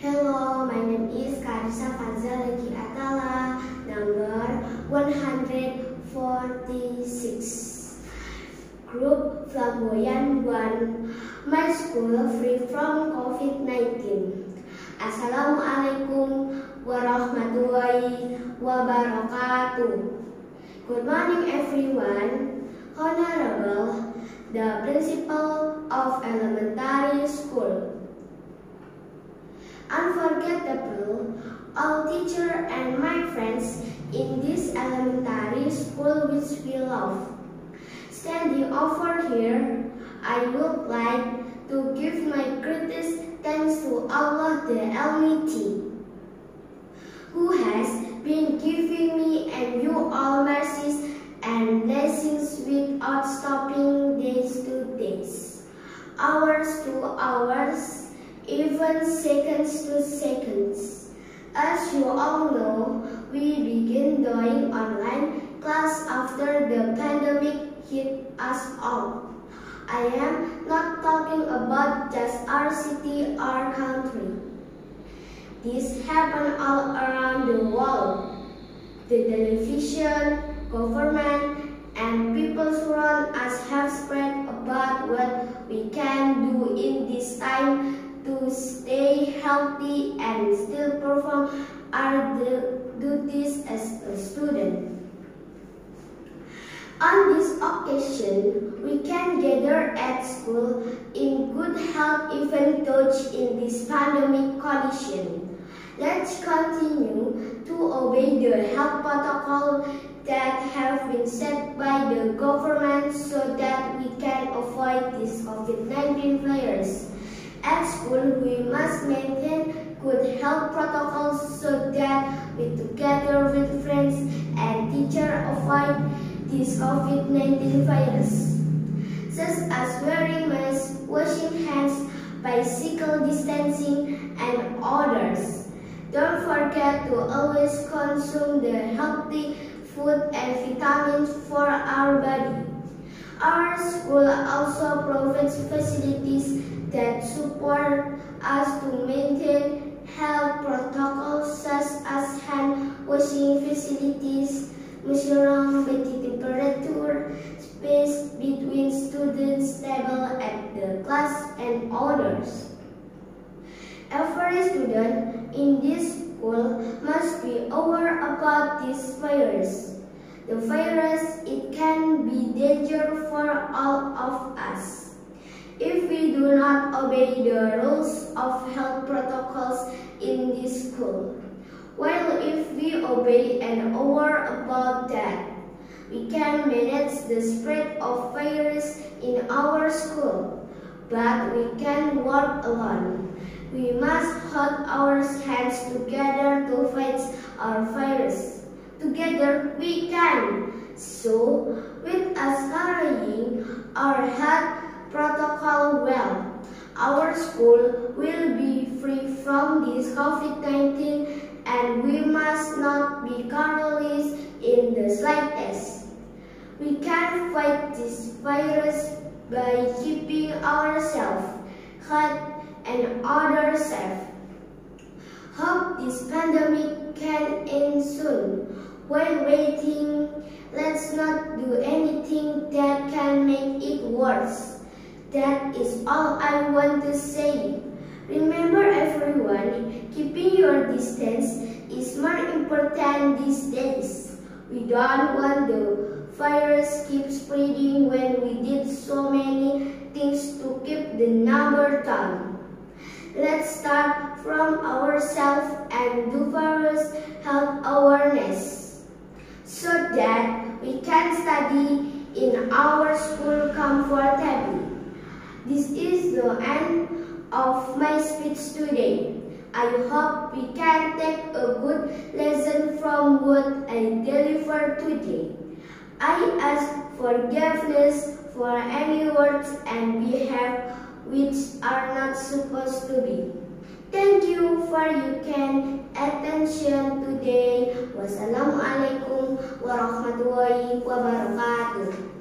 Hello, my name is Karisa Fazalaki Atala, number 146. Group Flamboyant 1, my school free from COVID-19. Assalamualaikum warahmatullahi wabarakatuh. Good morning everyone. Honorable, the principal of elementary school. Unforgettable, all teacher and my friends in this elementary school which we love. Standing over here, I would like to give my greatest thanks to Allah the Almighty, who has been giving me and you all mercies and blessings without stopping days to days, hours to hours, even seconds to seconds. As you all know, we begin doing online class after the pandemic hit us all. I am not talking about just our city or country. This happened all around the world. The television, government, stay healthy and still perform our duties as a student. On this occasion, we can gather at school in good health even though in this pandemic condition. Let's continue to obey the health protocol that have been set by the government so that we can avoid this COVID-19 virus. At school, we must maintain good health protocols so that we together with friends and teachers avoid this COVID-19 virus, such as wearing masks, washing hands, physical distancing, and others. Don't forget to always consume the healthy food and vitamins for our body. Our school also provides facilities that support us to maintain health protocols such as hand washing facilities, measuring body temperature, space between students' table at the class and others. Every student in this school must be aware about this virus. The virus, it can be dangerous for all of us. Do not obey the rules of health protocols in this school. While if we obey and aware about that, we can manage the spread of virus in our school. But we can work alone. We must hold our hands together to fight our virus. Together we can. So, with us carrying our health protocol well, our school will be free from this COVID-19 and we must not be careless in the slightest. We can fight this virus by keeping ourselves, health, and others safe. Hope this pandemic can end soon. While waiting, let's not do anything that can make it worse. That is all I want to say. Remember everyone, keeping your distance is more important these days. We don't want the virus keep spreading when we did so many things to keep the number down. Let's start from ourselves and do virus health awareness so that we can study in our school comfortably. This is the end of my speech today. I hope we can take a good lesson from what I delivered today. I ask forgiveness for any words and behavior which are not supposed to be. Thank you for your kind attention today. Wassalamualaikum warahmatullahi wabarakatuh.